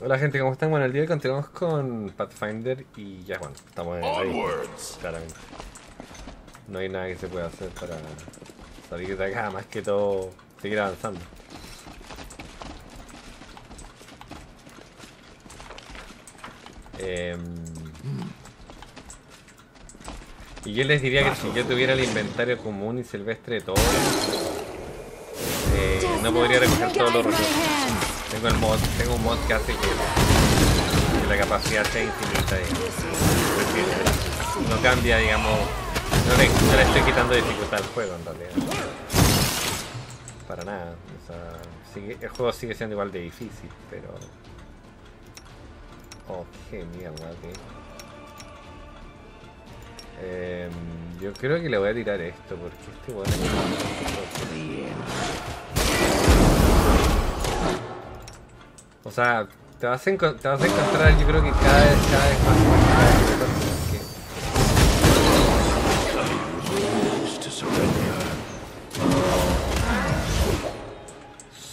Hola gente, ¿cómo están? Bueno, el día de hoy continuamos con Pathfinder y ya bueno, estamos en ahí, claramente. No hay nada que se pueda hacer para salir de acá, más que todo seguir avanzando. Em, y yo les diría que si yo tuviera el inventario común y silvestre de todo, eh, no podría recoger todos los recursos. Tengo el mod, tengo un mod que hace que, la capacidad sea infinita. Y, no cambia, digamos, no le, estoy quitando dificultad al juego en realidad. Para nada. O sea, el juego sigue siendo igual de difícil, pero... Oh, qué mierda. Eh, yo creo que le voy a tirar esto porque este bueno O sea, te vas, a encontrar yo creo que cada vez, cada vez más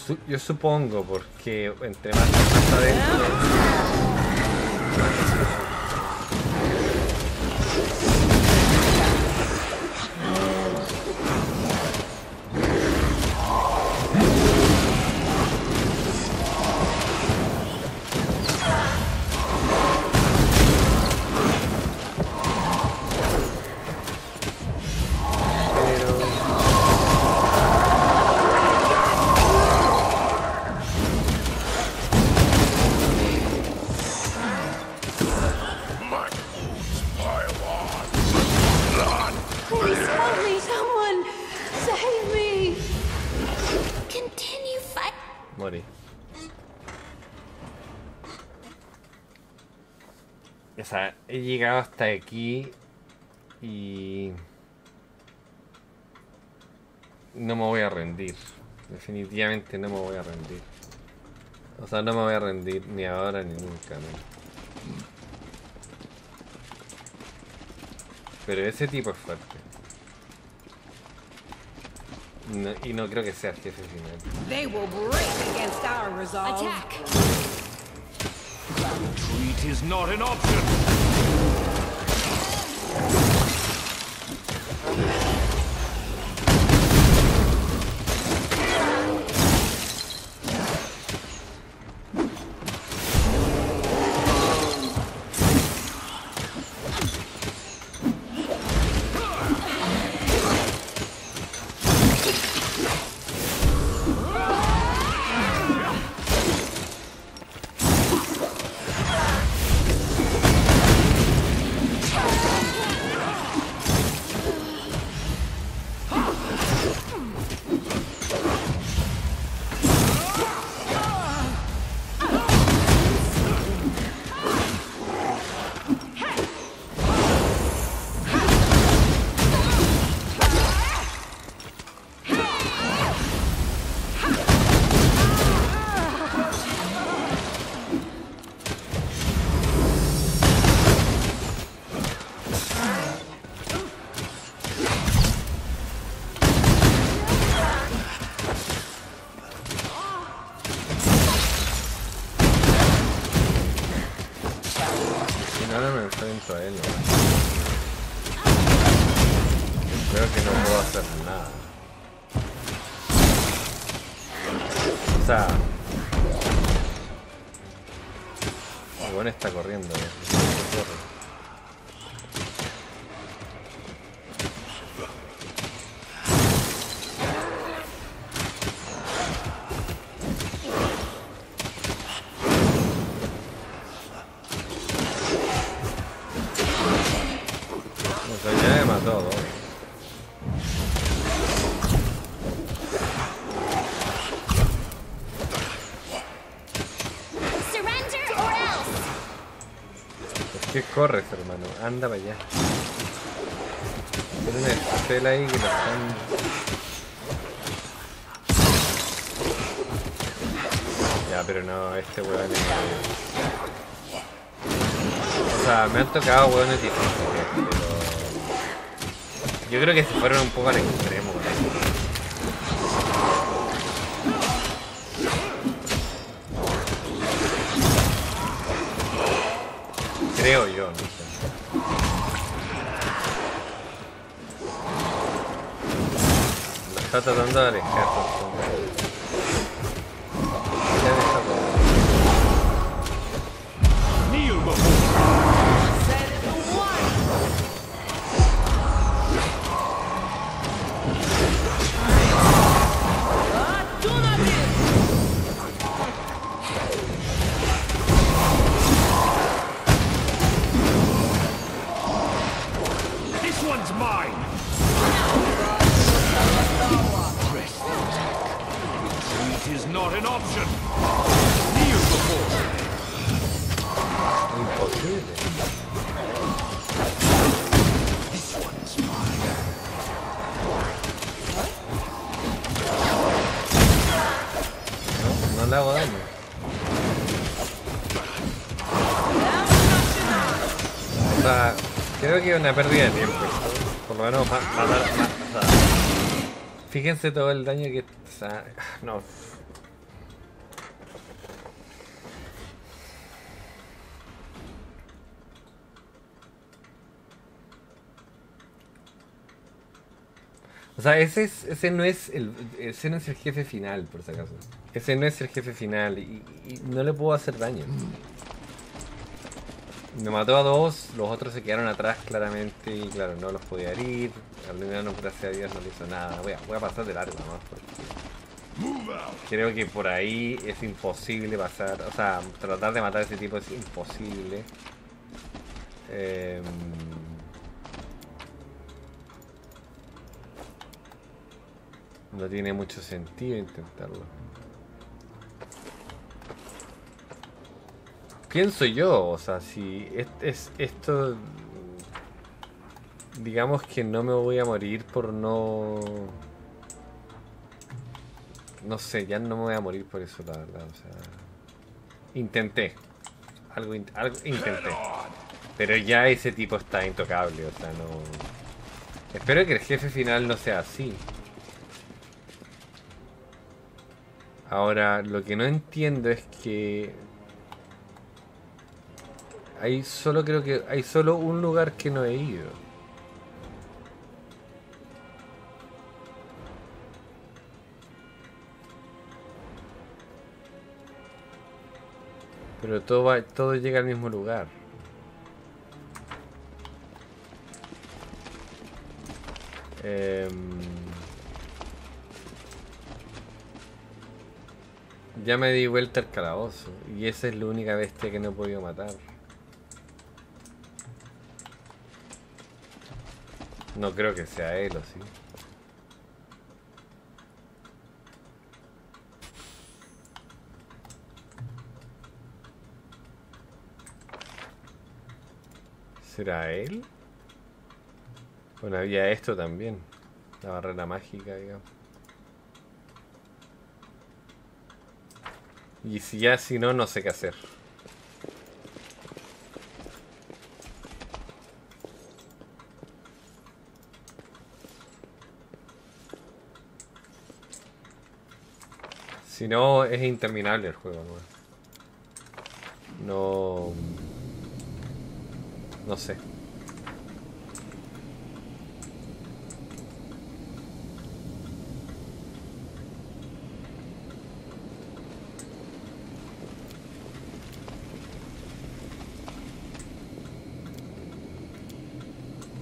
Su yo supongo porque entre más, más adentro Morí. O sea, he llegado hasta aquí y no me voy a rendir. Definitivamente no me voy a rendir. O sea, no me voy a rendir ni ahora ni nunca. ¿no? Pero ese tipo es fuerte. No, y no creo que sea el jefe final. They will break against our resolve. Attack! Retreat is not an option. Bueno está corriendo. ya. Anda para allá. Tiene una estela ahí que lo están... Ya, pero no, este weón es... O sea, me han tocado weones difíciles, pero... Yo creo que se fueron un poco al extremo con. Creo yo, no Lo está tratando de hago daño. O sea, creo que es una pérdida de tiempo. Por lo menos fíjense todo el daño que. O sea, no. O sea, ese, es, ese, no es el, ese no es el jefe final, por si acaso. Ese no es el jefe final y, no le puedo hacer daño. Me mató a dos, los otros se quedaron atrás claramente y claro, no los podía herir. Al enano, gracias a Dios, no le hizo nada. Voy a, voy a pasar de largo nomás porque creo que por ahí es imposible pasar. O sea, tratar de matar a ese tipo es imposible. Em, no tiene mucho sentido intentarlo. Pienso yo, o sea, si es, es- esto, digamos que no me voy a morir por no, no sé, ya no me voy a morir por eso, la verdad, o sea, intenté, algo, algo intenté, pero ya ese tipo está intocable, o sea, no, espero que el jefe final no sea así. Ahora, lo que no entiendo es que hay solo creo que hay solo un lugar que no he ido. Pero todo va, todo llega al mismo lugar. Em, ya me di vuelta al calabozo y esa es la única bestia que no he podido matar. No creo que sea él, ¿o sí? ¿Será él? Bueno, había esto también. La barrera mágica, digamos. Y si ya, si no, no sé qué hacer. Si no, es interminable el juego, ¿no? No. No sé.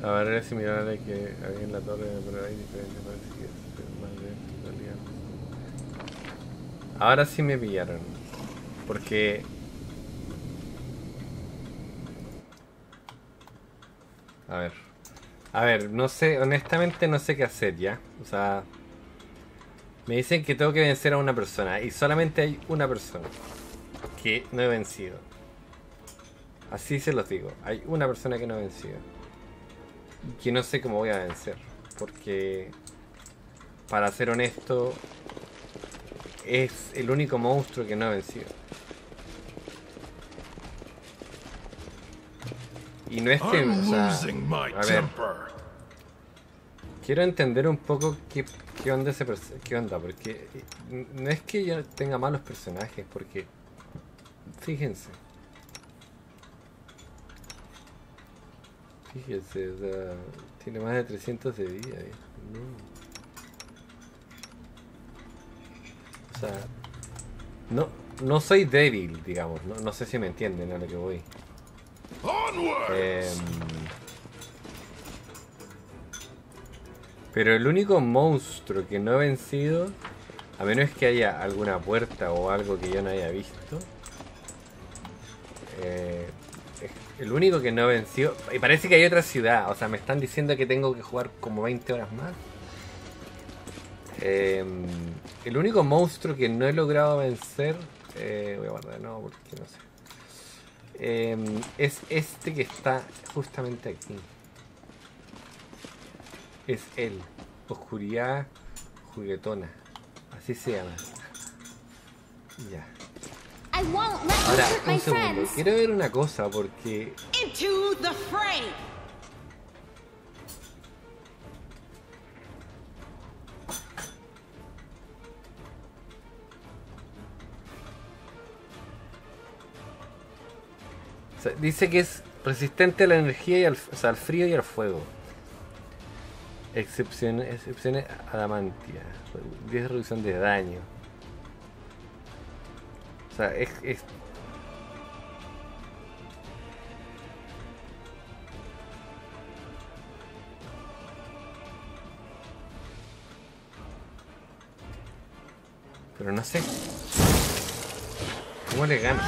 La barrera es similar a la que había en la torre, pero hay diferentes parece que es más de en realidad. Ahora sí me pillaron. Porque. A ver. A ver, no sé, honestamente no sé qué hacer ya. O sea. Me dicen que tengo que vencer a una persona. Y solamente hay una persona que no he vencido. Así se los digo. Hay una persona que no he vencido. Que no sé cómo voy a vencer. Porque. Para ser honesto. Es el único monstruo que no he vencido. Y no es que. O sea, a ver, quiero entender un poco qué, qué onda ese qué onda, porque eh, no es que yo tenga malos personajes, porque fíjense. O sea, tiene más de 300 de vida. eh. No. O sea, no, no soy débil, digamos. No, no sé si me entienden a lo que voy. Em, pero el único monstruo que no he vencido, a menos que haya alguna puerta o algo que yo no haya visto, eh, el único que no he vencido, y parece que hay otra ciudad, o sea, me están diciendo que tengo que jugar como 20 horas más. Em, el único monstruo que no he logrado vencer, eh, voy a guardar, no, porque no sé. Em, es este que está justamente aquí. Es él. Oscuridad juguetona. Así se llama. Ya. Ahora, un segundo. Quiero ver una cosa porque Into the fray! Dice que es resistente a la energía y al frío y al fuego. Excepciones, excepciones adamantia. 10 de reducción de daño. O sea, es, es- Pero no sé. ¿Cómo le gana?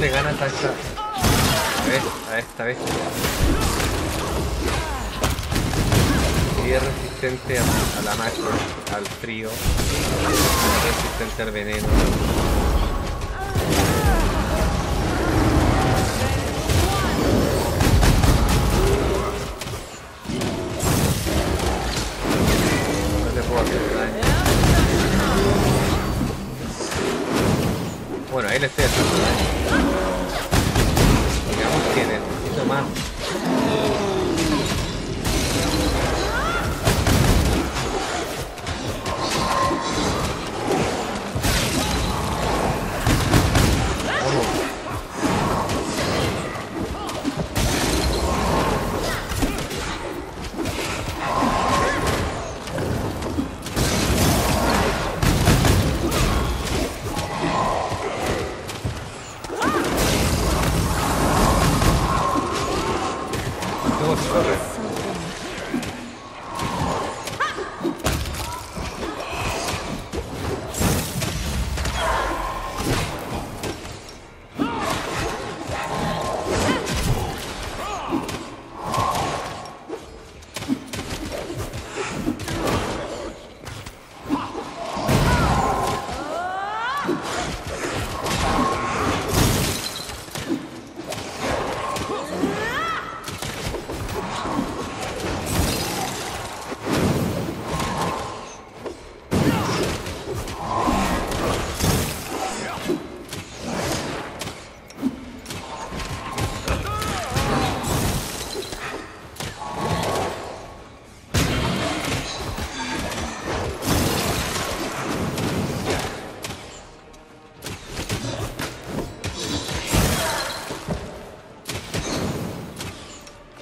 ¿Cómo le ganas a esta? A ver, a esta vez. Y es resistente a, a la magia, al frío, es resistente al veneno. No le puedo hacer daño. Bueno, ahí le estoy haciendo daño.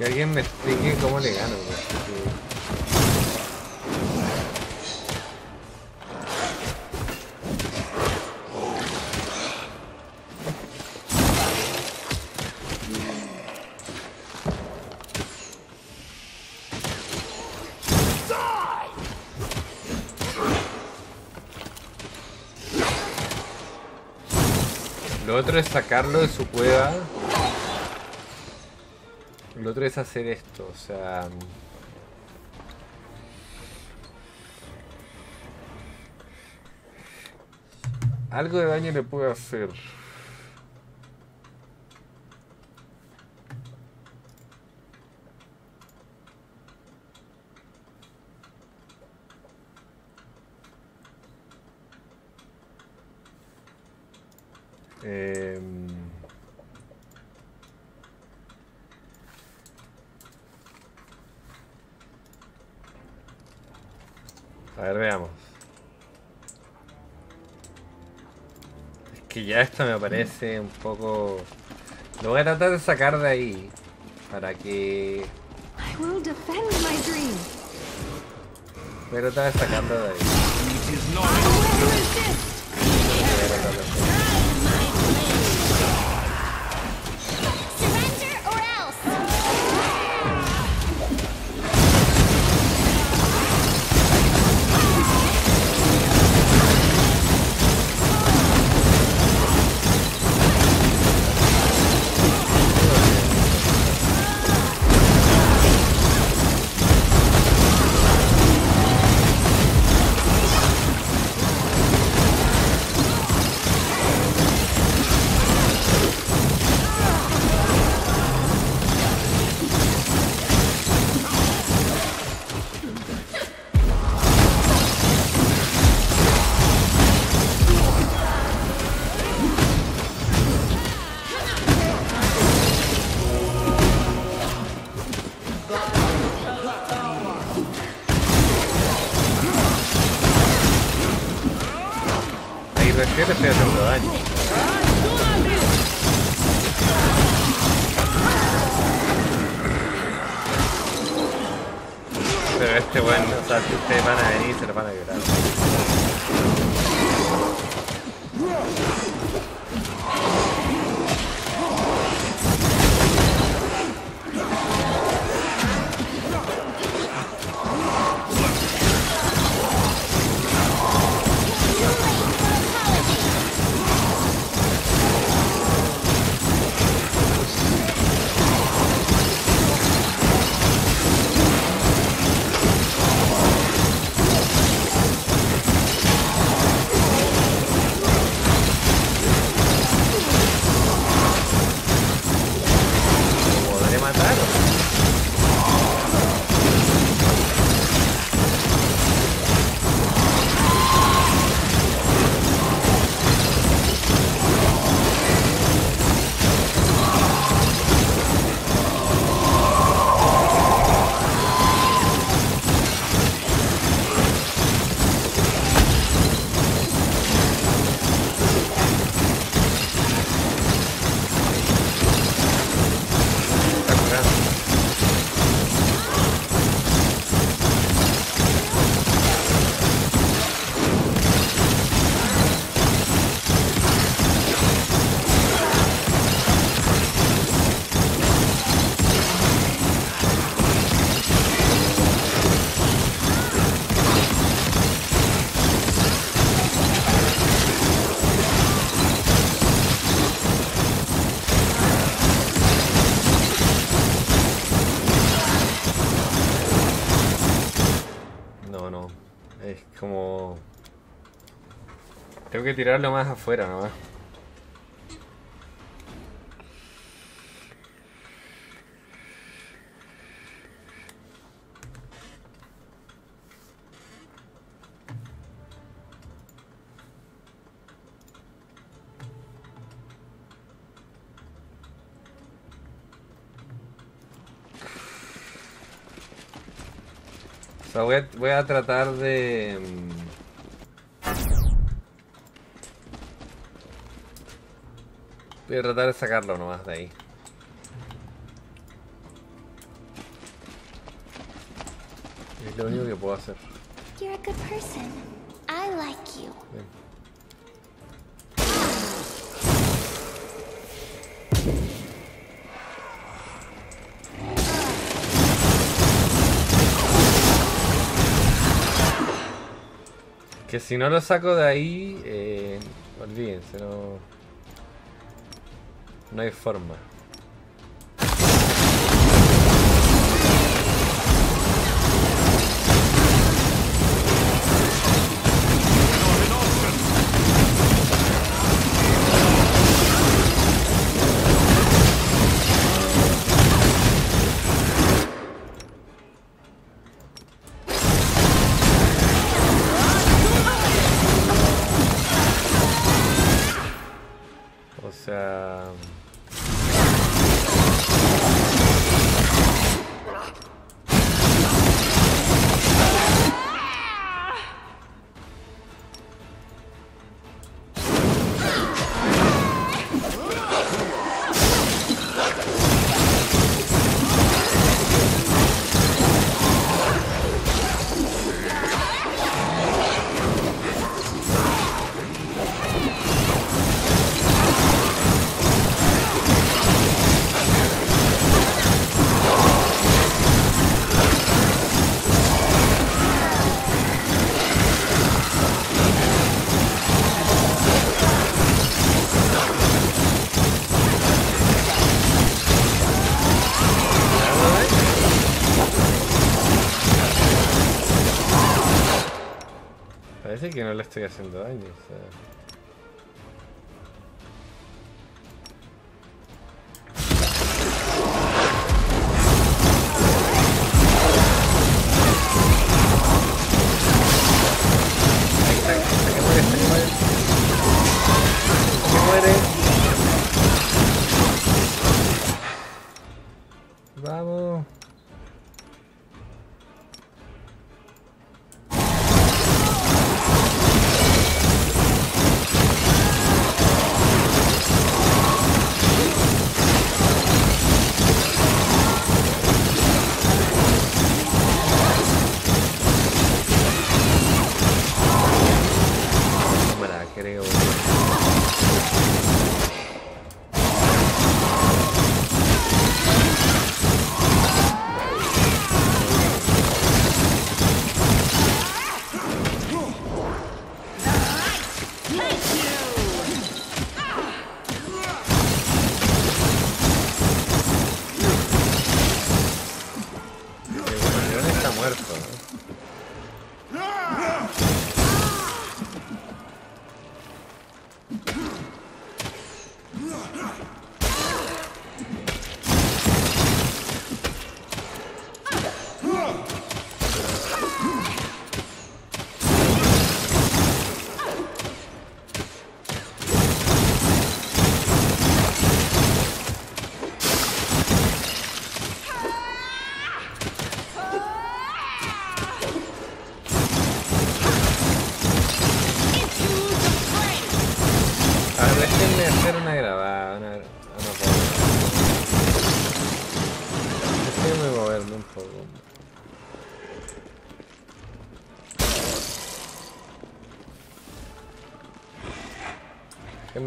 Alguien me explique cómo le gano. Lo otro es sacarlo de su cueva. Lo otro es hacer esto, o sea... Algo de daño le puedo hacer. Em, A ver, veamos. Es Que ya esto me parece un poco... Lo voy a tratar de sacar de ahí. Para que... I will defend my dream. Voy a tratar de sacarlo de ahí. Que tirarlo más afuera nomás. O sea, voy voy a tratar de... Voy a tratar de sacarlo nomás de ahí. Es lo único que puedo hacer. You're a good person. I like you. Bien. Que si no lo saco de ahí, eh, olvídense, no. No hay forma. Que no le estoy haciendo daño,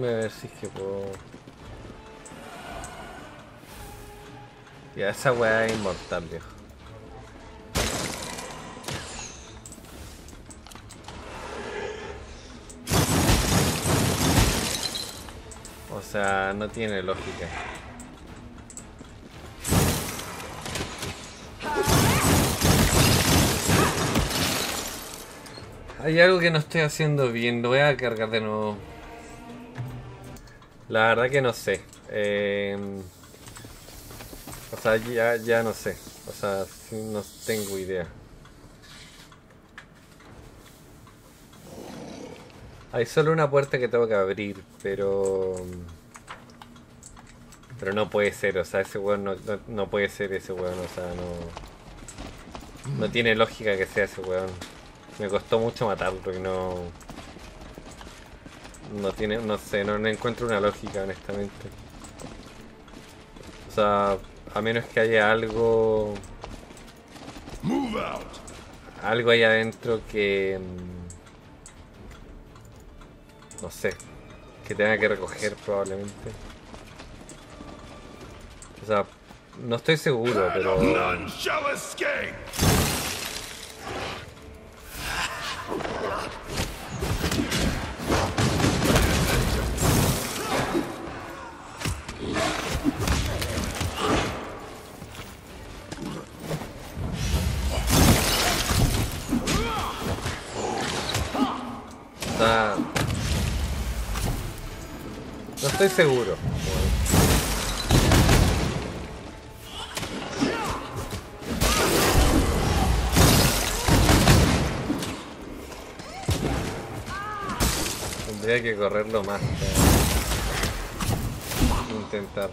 Déjenme ver si es que puedo... Ya, esa weá es inmortal, viejo. O sea, no tiene lógica. Hay algo que no estoy haciendo bien, lo voy a cargar de nuevo. La verdad que no sé. Eh, o sea, ya, ya no sé. O sea, no tengo idea. Hay solo una puerta que tengo que abrir, pero... Pero no puede ser, o sea, ese weón no, no, no puede ser ese weón, o sea, no... No tiene lógica que sea ese weón. Me costó mucho matarlo y no... No tiene, no sé, no, no encuentro una lógica, honestamente. O sea, a menos que haya algo... Move out! algo ahí adentro que mm, no sé que tenga que recoger probablemente o sea no estoy seguro pero estoy seguro. Tendría que correrlo más para intentar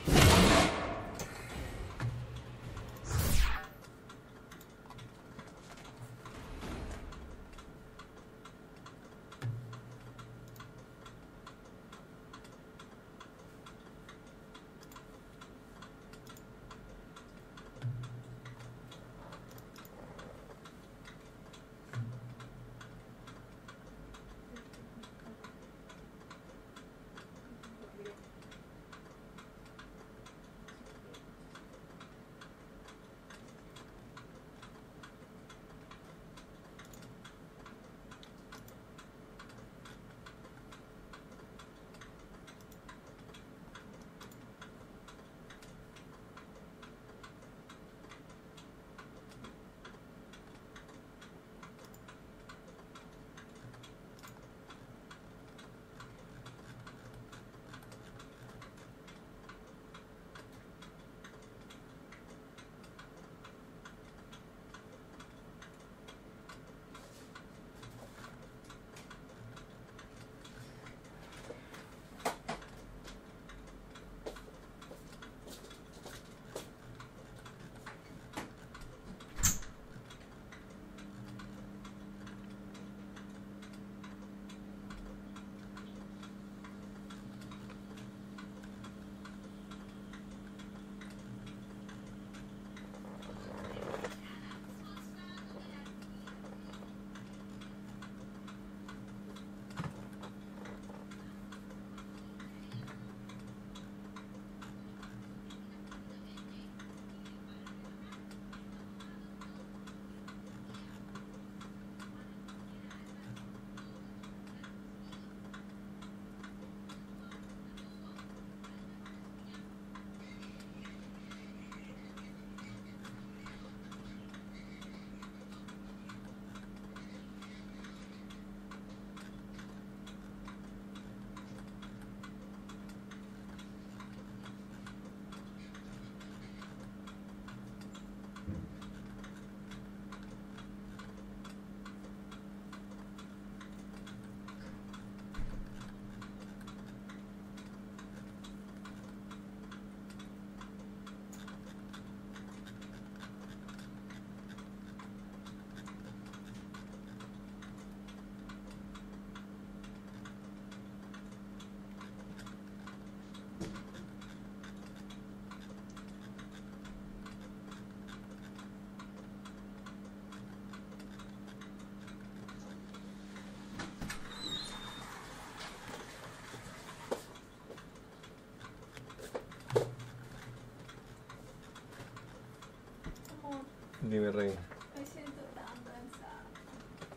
Dime, Reina. Me siento tan cansada.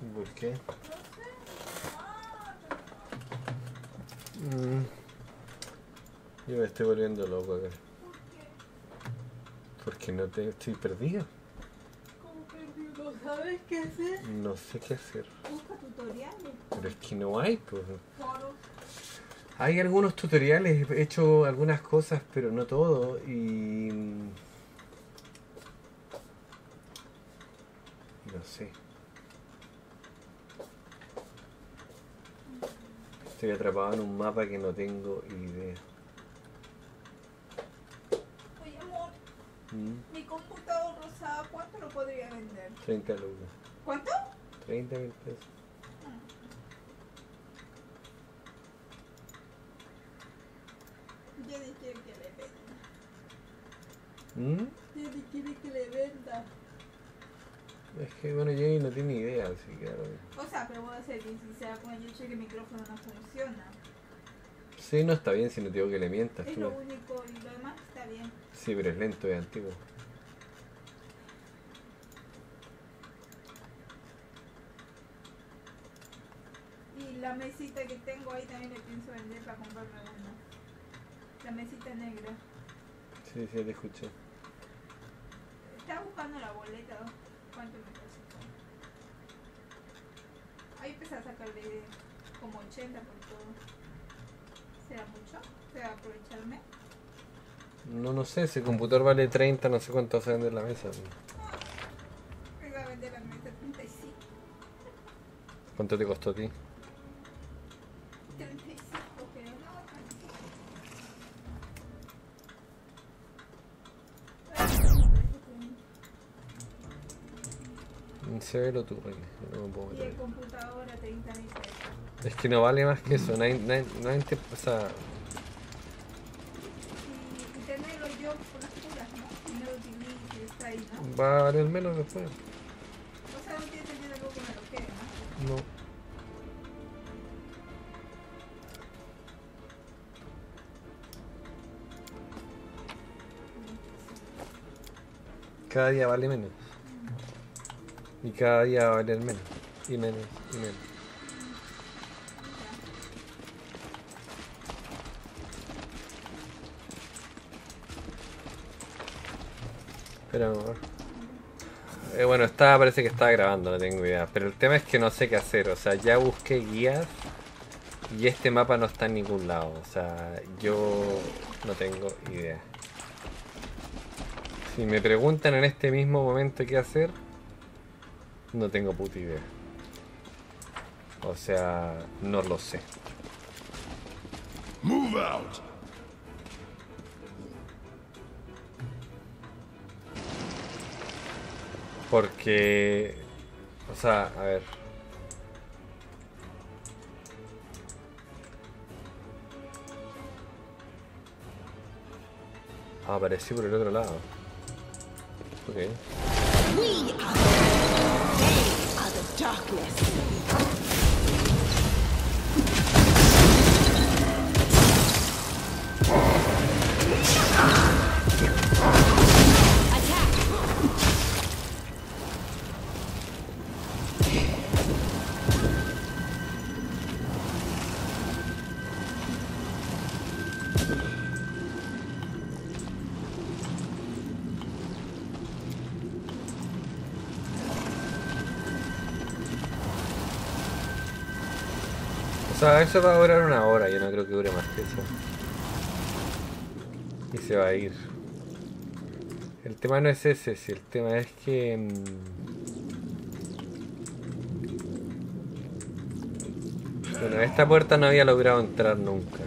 ¿Y ¿Por qué? No sé. Mm. Yo me estoy volviendo loco acá. Porque no te estoy perdido. Como que no sabes qué hacer. No sé qué hacer. Busca tutoriales. Pero es que no hay, pues. Foros. Hay algunos tutoriales, he hecho algunas cosas, pero no todo. Y. mm, No sé. Estoy atrapado en un mapa que no tengo idea. Oye, amor, Mm, mi computador rosado, ¿cuánto lo podría vender? 30 lucas. ¿Cuánto? 30 mil pesos. Jenny quiere que le venda. ¿Mm? Quiere que le venda. Es que bueno, Jenny no tiene idea, así que ahora- O sea, pero voy a ser bien sincera con el hecho de que el micrófono no funciona. Sí, no está bien si no te digo que le mientas Es tú. lo único y lo demás está bien. Sí, pero es lento, es antiguo. Y la mesita que tengo ahí también le pienso vender para comprarme una. La mesita negra. Sí, sí, te escuché. Estaba buscando la boleta, ¿cuánto me costó? Ahí empecé a sacarle como 80 por todo. ¿Será mucho? ¿Será aprovecharme? No, no sé, ese computador vale 30, no sé cuánto se vende en la mesa. Me iba a vender la mesa 35. ¿Cuánto te costó a ti? 35, pero no, 35. Tú, no me puedo Y el computador a 30 mil pesos. Es que no vale más que eso, nadie, nadie, nadie te- o sea, Y, y tenerlo yo por las puras, ¿no? No lo ahí, ¿no? va a valer menos después. O sea, no tiene sentido luego que me lo quede, ¿no? No. Cada día vale menos. Y cada día va a valer menos. Y menos, y menos. Pero amor. Eh, bueno, estaba, parece que estaba grabando, no tengo idea. Pero el tema es que no sé qué hacer. O sea, ya busqué guías y este mapa no está en ningún lado. O sea, yo no tengo idea. Si me preguntan en este mismo momento qué hacer, no tengo puta idea. O sea, no lo sé. Move out! Porque... O sea, a ver. Ah, aparecí por el otro lado. Ok. Darkness. Sea, eso va a durar una hora, yo no creo que dure más que eso. Y se va a ir. El tema no es ese, si el tema es que... mm, Bueno, esta puerta no había logrado entrar nunca.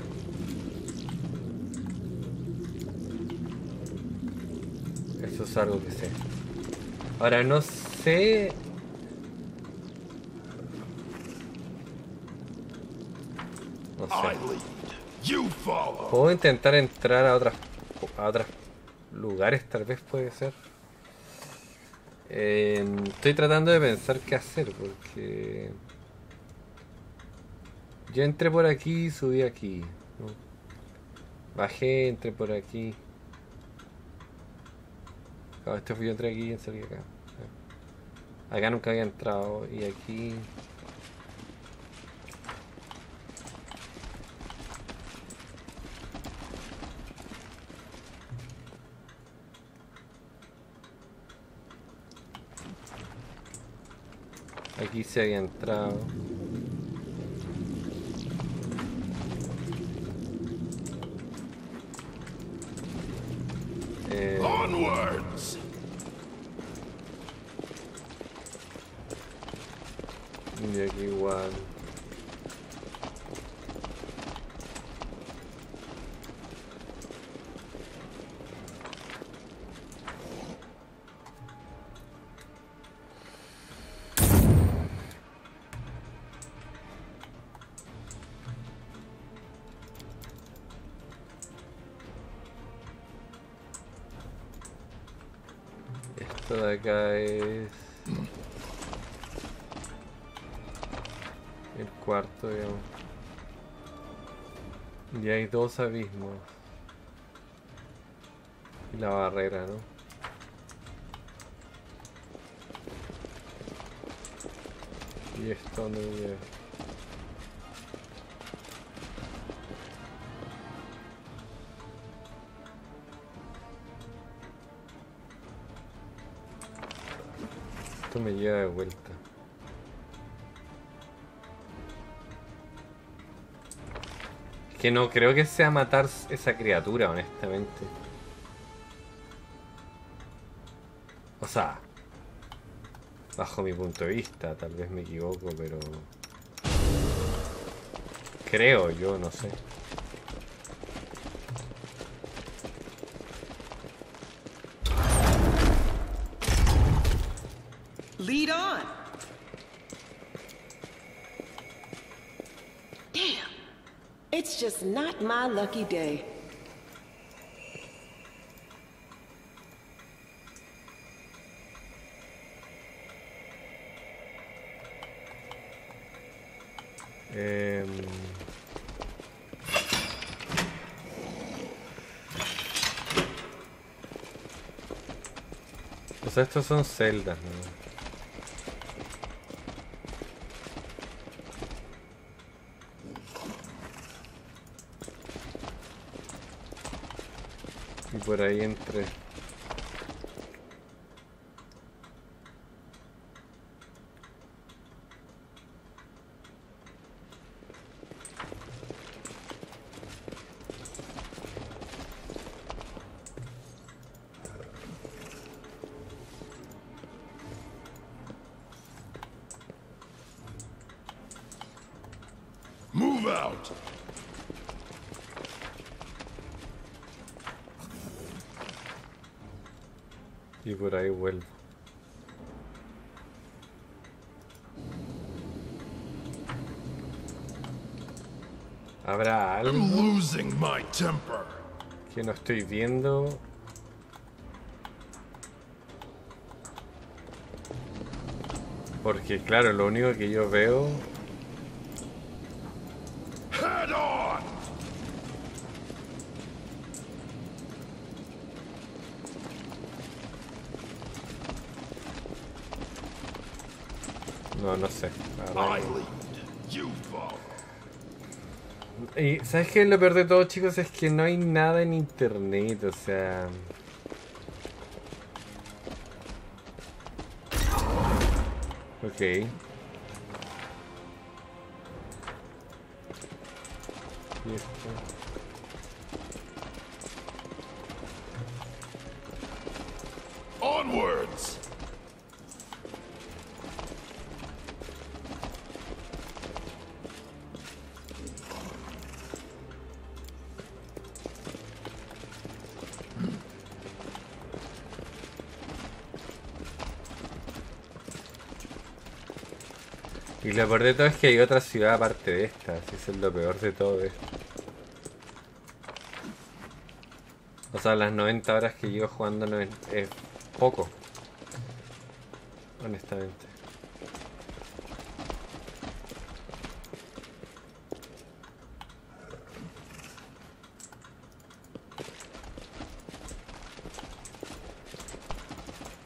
Eso es algo que sé. Ahora no sé... No sé. Puedo intentar entrar a otras a otros lugares, tal vez puede ser. Eh, estoy tratando de pensar qué hacer porque yo entré por aquí y subí aquí. ¿no? Bajé, entré por aquí. Ah, este fui yo entré aquí y salí acá. Acá nunca había entrado y aquí... Aquí se había entrado. Eh, Onwards! y aquí igual. Es... El cuarto, digamos. Y hay dos abismos. Y la barrera, ¿no? Y esto me lleva. Lleva de vuelta. Que no creo que sea matar esa criatura, honestamente. O sea, bajo mi punto de vista, tal vez me equivoco, pero... Creo yo, no sé. My lucky day. Em, O estos son celdas, ¿no? Por ahí entre... Move out! Y por ahí vuelvo. ¿Habrá algo I'm losing my temper. Que no estoy viendo? Porque claro, lo único que yo veo... No, no sé. Y ¿sabes qué? Lo peor de todo, chicos, es que no hay nada en internet, o sea... Ok. Y lo peor de todo es que hay otra ciudad aparte de esta, así es lo peor de todo esto. O sea, las 90 horas que llevo jugando no es, es poco. Honestamente.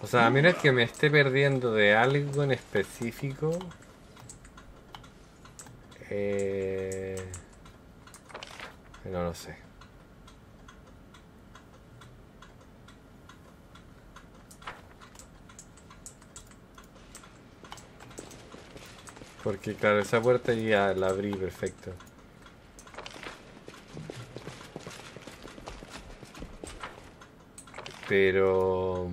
O sea, a menos que me esté perdiendo de algo en específico. Eh... No lo sé. Porque claro, esa puerta ya la abrí perfecto. Pero...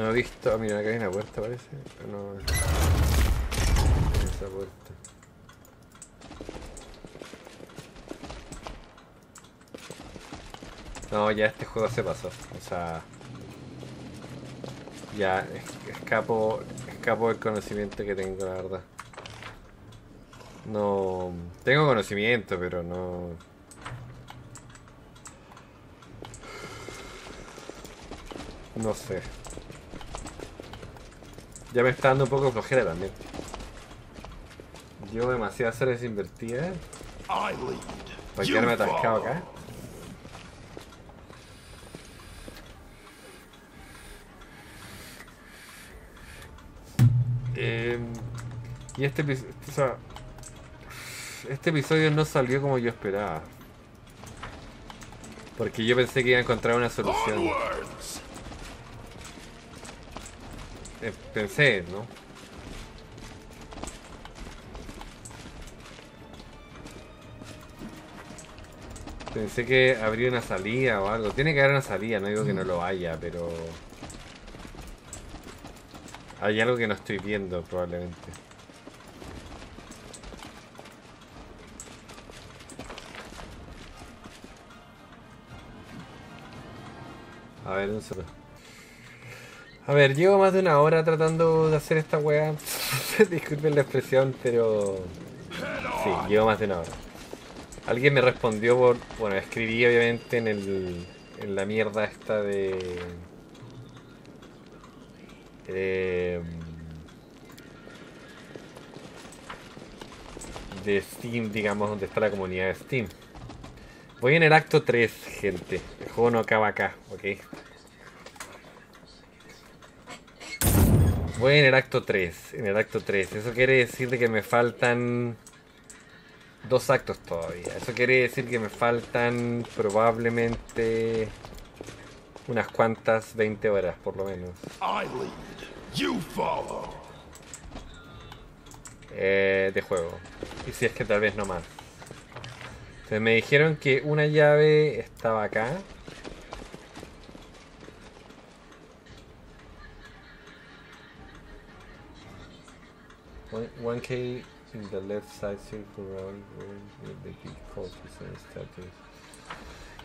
No he visto... ah, Mira, acá hay una puerta parece. No... Esa puerta. No, ya este juego se pasó. O sea... Ya es- escapo, escapo del conocimiento que tengo, la verdad. No... Tengo conocimiento, pero no... No sé. Ya me está dando un poco de flojera también. Llevo demasiadas horas invertidas para quedarme atascado acá. Em, y este episodio, sea, este episodio no salió como yo esperaba. Porque yo pensé que iba a encontrar una solución. Onwards! Eh, pensé, ¿no? Pensé que habría una salida o algo. Tiene que haber una salida, no digo que no lo haya, pero... Hay algo que no estoy viendo probablemente. A ver, un segundo. A ver, llevo más de una hora tratando de hacer esta weá. Disculpen la expresión, pero... Sí, llevo más de una hora. Alguien me respondió por... Bueno, escribí obviamente en el... En la mierda esta de... eh, de Steam, digamos, donde está la comunidad de Steam. Voy en el acto 3, gente. El juego no acaba acá, ¿ok? Voy en el acto 3, en el acto 3. Eso quiere decir de que me faltan dos actos todavía. Eso quiere decir que me faltan probablemente unas cuantas 20 horas por lo menos. Eh, de juego. Y si es que tal vez no más. Entonces me dijeron que una llave estaba acá. One, 1K in the left side circle round with the big focus and status.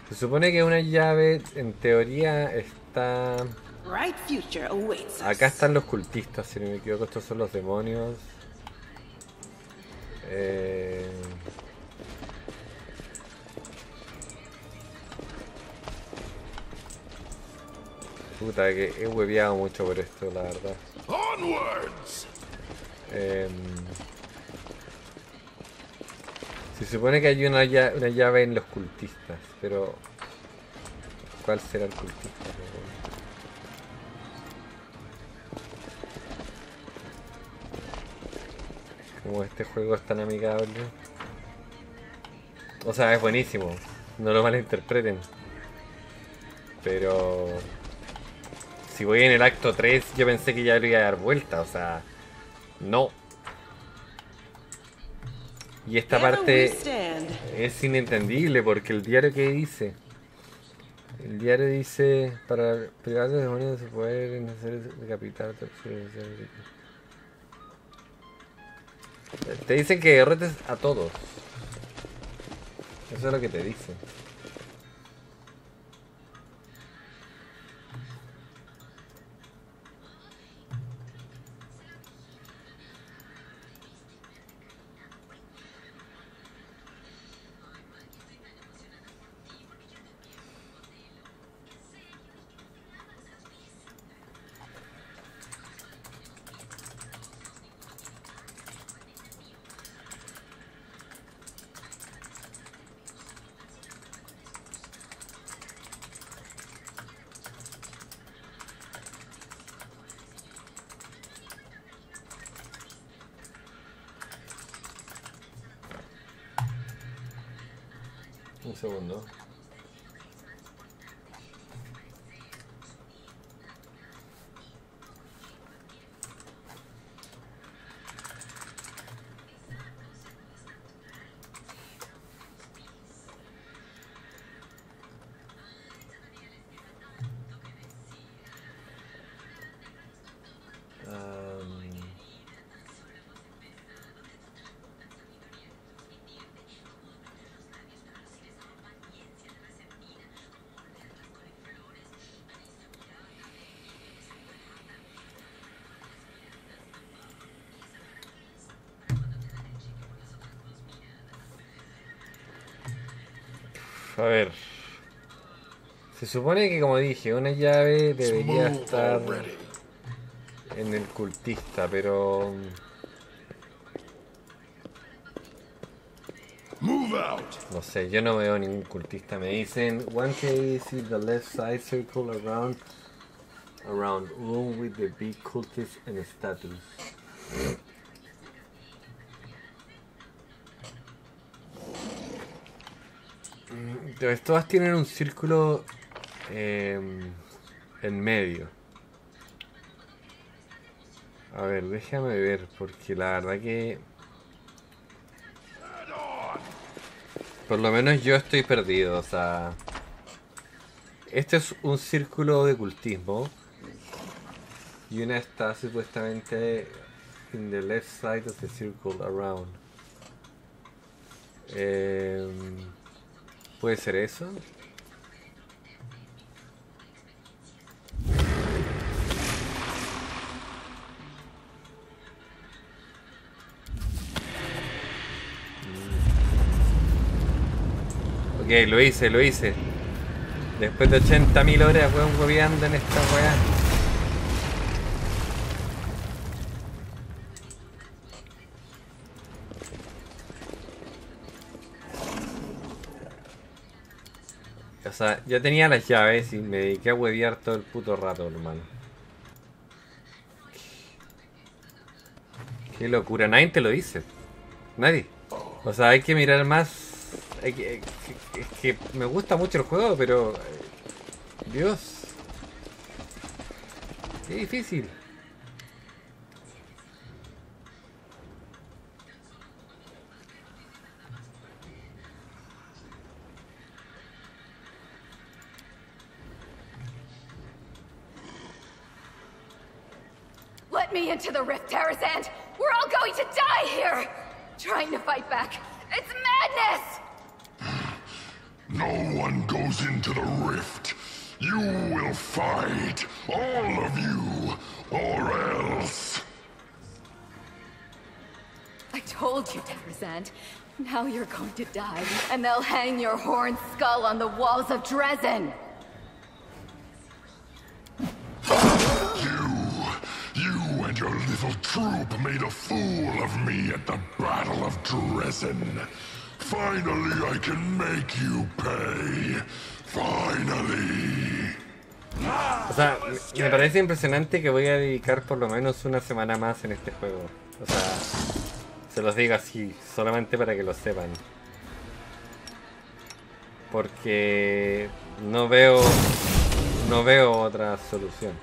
Se supone que una llave en teoría está... Bright future awaits us. Acá están los cultistas, si no me equivoco, estos son los demonios. Eh... Puta, que he hueveado mucho por esto, la verdad. Onwards! Em, Se supone que hay una, lla- una llave en los cultistas, pero... ¿Cuál será el cultista? Como este juego es tan amigable. O sea, es buenísimo. No lo malinterpreten. Pero... Si voy en el acto 3, yo pensé que ya le iba a dar vuelta. O sea... No. Y esta parte es inentendible porque el diario que dice... El diario dice, para privar de demonios de su poder es necesario decapitar los seres". Te dicen que derrotes a todos. Eso es lo que te dicen. A ver. Se supone que como dije, una llave debería estar en el cultista, pero out! no sé, yo no veo ningún cultista. Me dicen, one case is the left side circle around around room with the big cultist and status. Todas tienen un círculo em, en medio. A ver, déjame ver, porque la verdad que... Por lo menos yo estoy perdido, o sea... Este es un círculo de cultismo. Y una está supuestamente in the left side of the circle around. Em, ¿Puede ser eso? Ok, lo hice, lo hice. Después de 80.000 horas, weón, hueveando en esta weá. Sea, ya tenía las llaves y me dediqué a huevear todo el puto rato, hermano. Qué locura, nadie te lo dice. Nadie. O sea, hay que mirar más. hay que- es que me gusta mucho el juego, pero. eh, Dios. Qué difícil. Me into the rift, Tarazand! We're all going to die here! Trying to fight back. It's madness! No one goes into the rift. You will fight, all of you, or else. I told you, Tarazand. Now you're going to die, and they'll hang your horned skull on the walls of Dresden! And your little troop made a fool of me at the Battle of Dresden. Finally, I can make you pay. Finally. O sea, me- parece impresionante que voy a dedicar por lo menos una semana más en este juego. O sea, se los digo así, solamente para que lo sepan. Porque no veo no veo otra solución.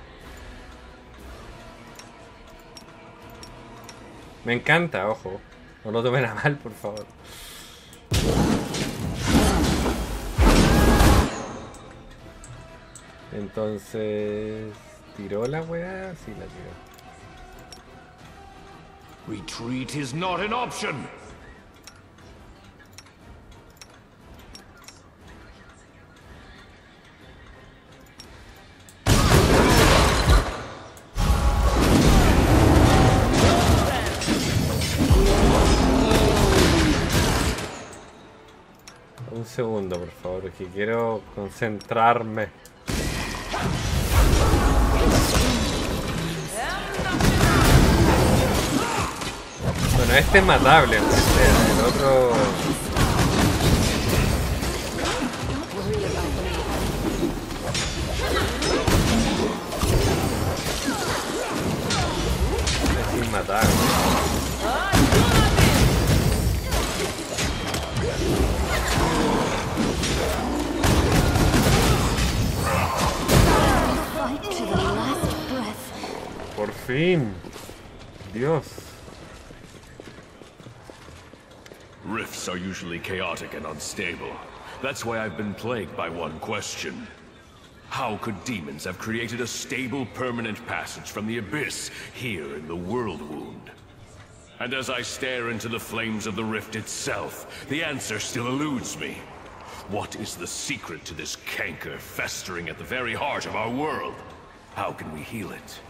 Me encanta, ojo. No lo tomen a mal, por favor. Entonces, ¿tiró la weá? Sí, la tiró. Retreat is not an option! Por favor, que quiero concentrarme. Bueno, este es matable. El otro... Es inmatable. Fight to the last breath. Por fin. Dios. Rifts are usually chaotic and unstable. That's why I've been plagued by one question. How could demons have created a stable, permanent passage from the Abyss here in the World Wound? And as I stare into the flames of the rift itself, the answer still eludes me. What is the secret to this canker festering at the very heart of our world? How can we heal it?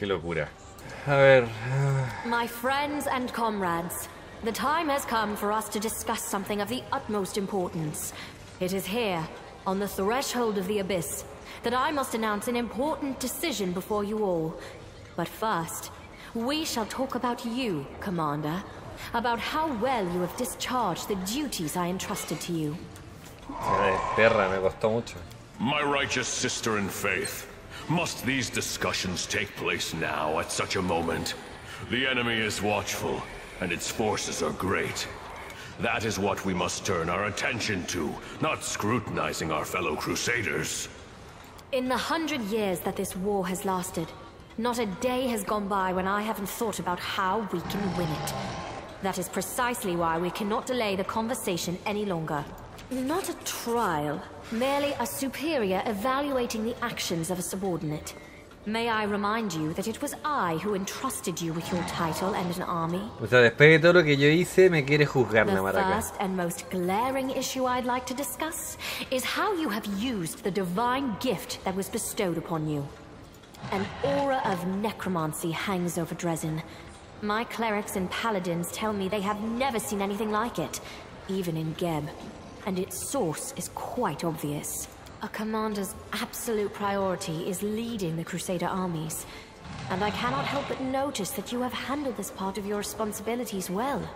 Qué locura. A ver. Uh, My friends and comrades, the time has come for us to discuss something of the utmost importance. It is here, on the threshold of the Abyss, that I must announce an important decision before you all. But first, we shall talk about you, Commander. About how well you have discharged the duties I entrusted to you. Ay, perra, me costó mucho. My righteous sister in faith, must these discussions take place now at such a moment? The enemy is watchful, and its forces are great. That is what we must turn our attention to, not scrutinizing our fellow crusaders. In the hundred years that this war has lasted, not a day has gone by when I haven't thought about how we can win it. That is precisely why we cannot delay the conversation any longer. Not a trial, merely a superior evaluating the actions of a subordinate. May I remind you that it was I who entrusted you with your title and an army? O sea, después de todo lo que yo hice, me quiere juzgar The Namaraca. first and most glaring issue I'd like to discuss is how you have used the divine gift that was bestowed upon you. An aura of necromancy hangs over Dresden. My clerics and paladins tell me they have never seen anything like it, even in Geb. And its source is quite obvious. A commander's absolute priority is leading the Crusader armies. And I cannot help but notice that you have handled this part of your responsibilities well.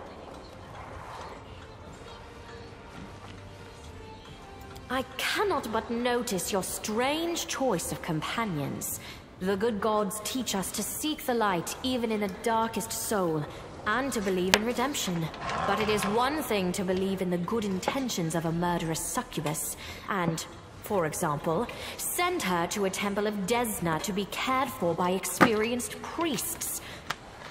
I cannot but notice your strange choice of companions. The good gods teach us to seek the light even in the darkest soul, and to believe in redemption. But it is one thing to believe in the good intentions of a murderous succubus, and, for example, send her to a temple of Desna to be cared for by experienced priests.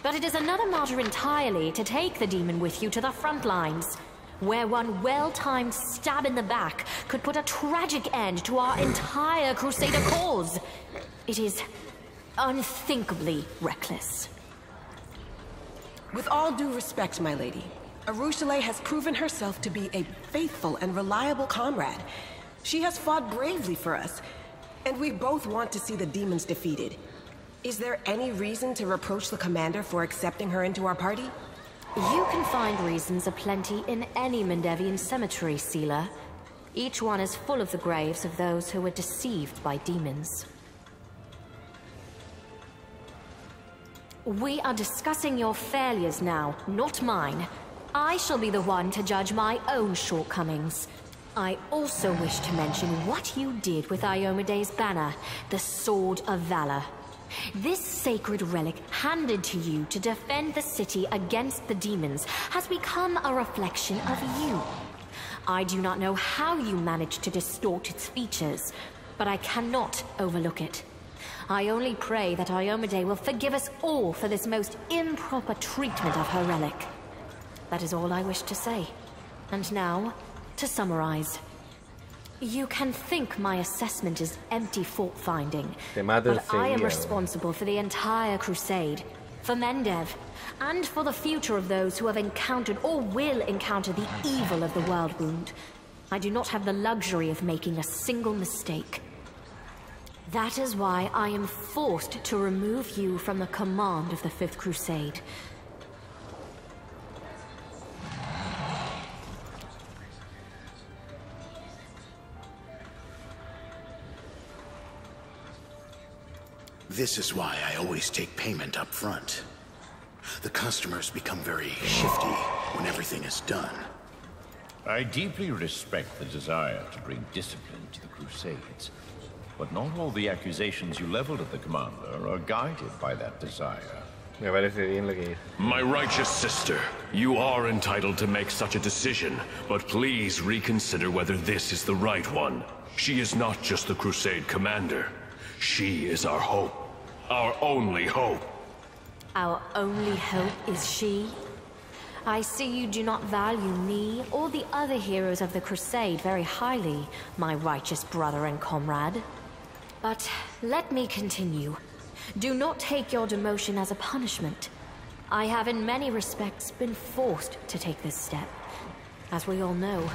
But it is another matter entirely to take the demon with you to the front lines, where one well-timed stab in the back could put a tragic end to our entire Crusader cause. It is unthinkably reckless. With all due respect, my lady, Arushale has proven herself to be a faithful and reliable comrade. She has fought bravely for us, and we both want to see the demons defeated. Is there any reason to reproach the commander for accepting her into our party? You can find reasons aplenty in any Mendevian cemetery, Seela. Each one is full of the graves of those who were deceived by demons. We are discussing your failures now, not mine. I shall be the one to judge my own shortcomings. I also wish to mention what you did with Iomede's banner, the Sword of Valor. This sacred relic, handed to you to defend the city against the demons, has become a reflection of you. I do not know how you managed to distort its features, but I cannot overlook it. I only pray that Iomade will forgive us all for this most improper treatment of her relic. That is all I wish to say. And now, to summarize. You can think my assessment is empty fault-finding, but I am responsible for the entire crusade, for Mendev, and for the future of those who have encountered or will encounter the evil of the World Wound. I do not have the luxury of making a single mistake. That is why I am forced to remove you from the command of the Fifth Crusade. This is why I always take payment up front. The customers become very shifty when everything is done. I deeply respect the desire to bring discipline to the Crusades. But not all the accusations you leveled at the commander are guided by that desire. Me parece bien lo que dice. My righteous sister, you are entitled to make such a decision, but please reconsider whether this is the right one. She is not just the Crusade commander. She is our hope. Our only hope. Our only hope is she? I see you do not value me or the other heroes of the Crusade very highly, my righteous brother and comrade. But let me continue. Do not take your demotion as a punishment. I have in many respects been forced to take this step. As we all know,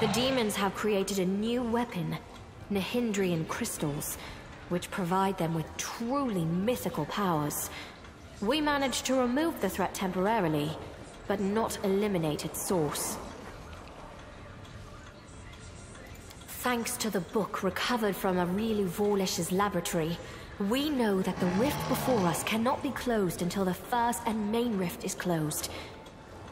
the demons have created a new weapon, Nihindrian crystals, which provide them with truly mythical powers. We managed to remove the threat temporarily, but not eliminate its source. Thanks to the book recovered from Aureli Vorlish's laboratory, we know that the rift before us cannot be closed until the first and main rift is closed.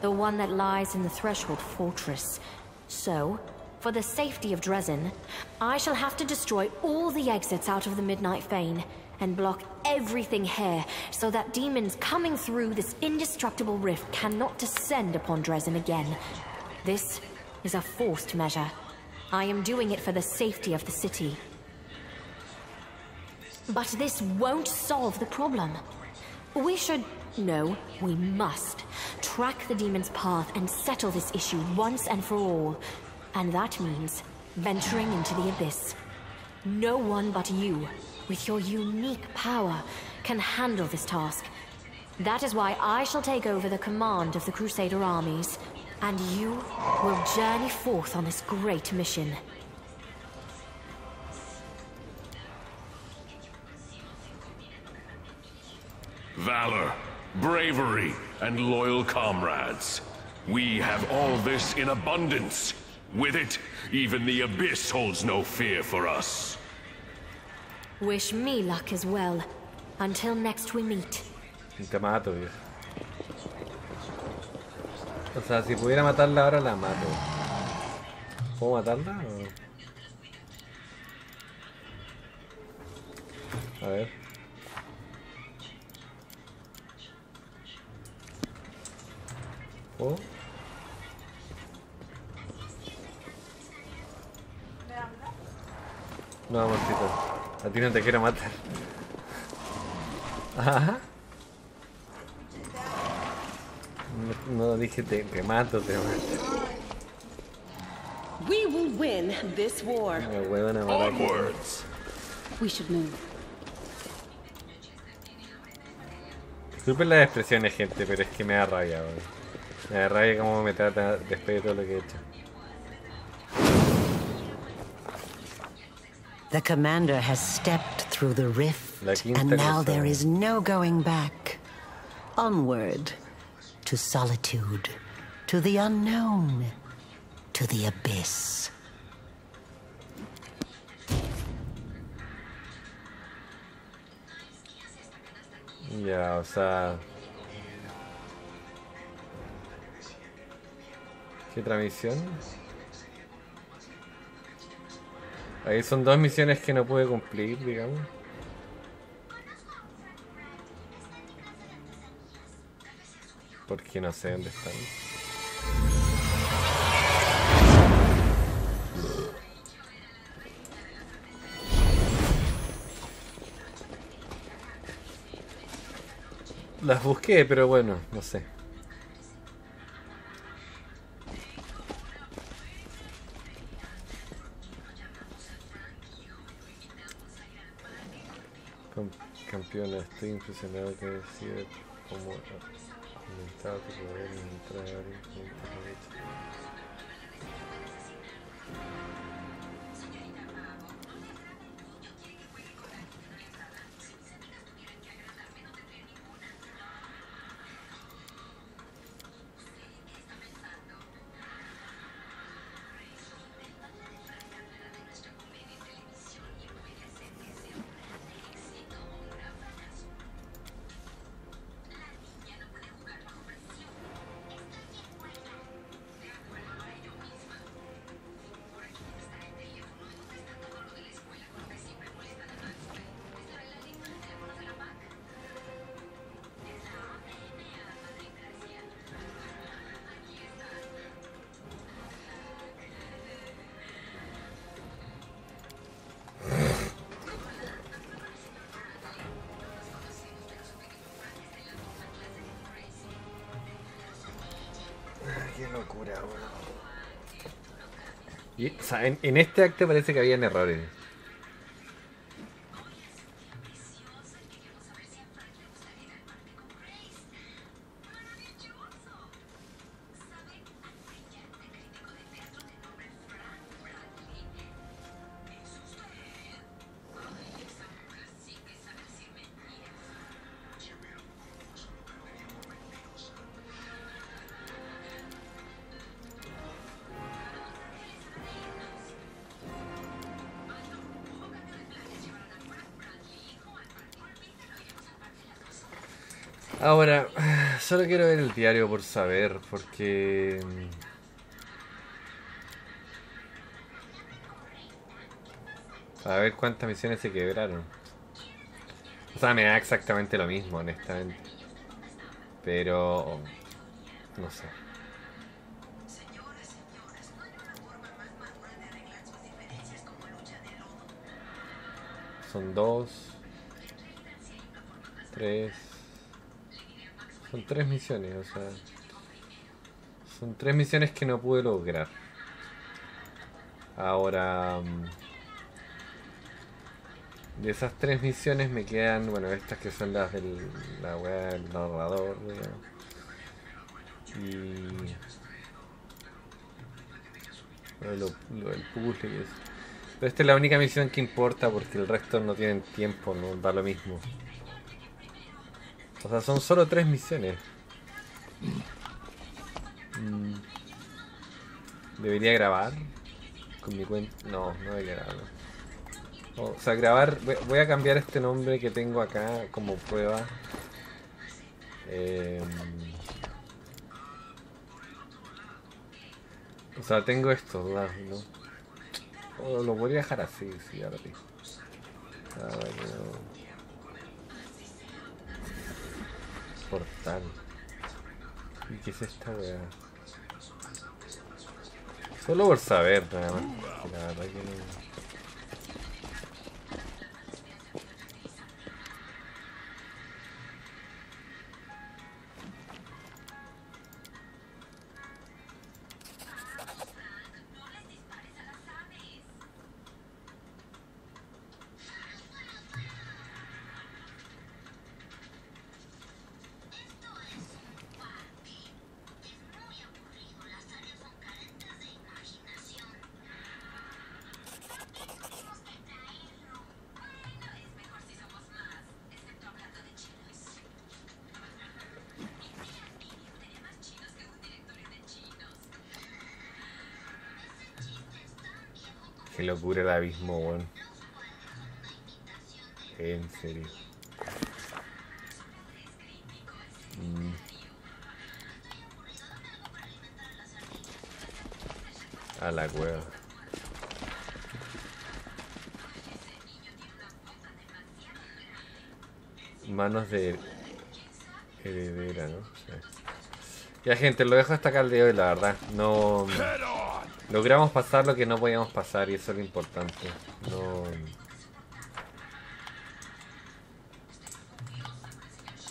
The one that lies in the Threshold Fortress. So, for the safety of Dresden, I shall have to destroy all the exits out of the Midnight Fane and block everything here so that demons coming through this indestructible rift cannot descend upon Dresden again. This is a forced measure. I am doing it for the safety of the city. But this won't solve the problem. We should... No, we must. Track the demon's path and settle this issue once and for all. And that means venturing into the abyss. No one but you, with your unique power, can handle this task. That is why I shall take over the command of the Crusader armies, and you will journey forth on this great mission. Valor, bravery, and loyal comrades. We have all this in abundance. With it, even the Abyss holds no fear for us. Wish me luck as well. Until next we meet. Te mato, viejo. O sea, si pudiera matarla ahora la mato. ¿Puedo matarla? A ver. ¿Puedo? No, amorcito. A ti no te quiero matar. Ajá. No, no dije te, te mato, te mato. We will win this war. Me huevan a matar. Onwards! We should move. Disculpen las expresiones, gente, pero es que me da rabia, weón. Me da rabia cómo me trata después de todo lo que he hecho. The commander has stepped through the rift, and now cosa. there is no going back. Onward to solitude, to the unknown, to the abyss. Ya, o sea... ¿Qué otra misión? Ahí son dos misiones que no pude cumplir, digamos. Porque no sé dónde están. Las busqué, pero bueno, no sé. Cam- Campeona, estoy impresionado que sido como aumentado tu poder en en este acto parece que habían errores. Ahora, solo quiero ver el diario por saber, porque... A ver cuántas misiones se quebraron. O sea, me da exactamente lo mismo, honestamente. Pero... No sé. Son dos... Tres... Son tres misiones, o sea... Son tres misiones que no pude lograr. Ahora... mm, De esas tres misiones me quedan, bueno, estas que son las del la weá del narrador, digamos. Y... Lo, lo del puzzle y eso. Pero esta es la única misión que importa porque el resto no tienen tiempo, no da lo mismo. O sea, son solo tres misiones. Mm. ¿Debería grabar? Con mi cuenta. No, no debería grabar. O sea, grabar. voy- Voy a cambiar este nombre que tengo acá como prueba. Em, o sea, tengo esto. ¿no? O lo podría dejar así, sí, ahora sí. Ahora que Portal. ¿Y qué es esta weá? Solo por saber, nada más. La verdad que no. Qué locura el abismo, weón. En serio. Mm. A la cueva. Manos de heredera, ¿no? Ya gente, lo dejo hasta acá el día de hoy, la verdad. No. Logramos pasar lo que no podíamos pasar y eso es lo importante. No.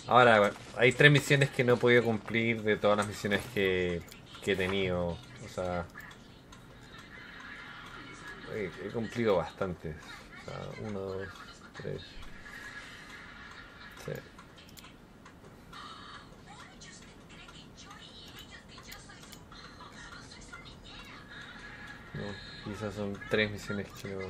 Ahora, bueno, hay tres misiones que no he podido cumplir de todas las misiones que, que he tenido. O sea. He, he cumplido bastantes. O sea, uno, dos, tres. Tres misiones que no.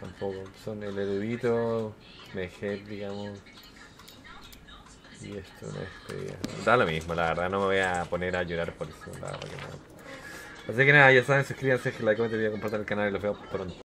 Tampoco. Son el erudito, Mejet, digamos. Y esto, una despedida. Da lo mismo, la verdad, no me voy a poner a llorar por eso, la verdad que no. Así que nada, ya saben, suscríbanse, que like, comenten, compartan el canal y los veo pronto.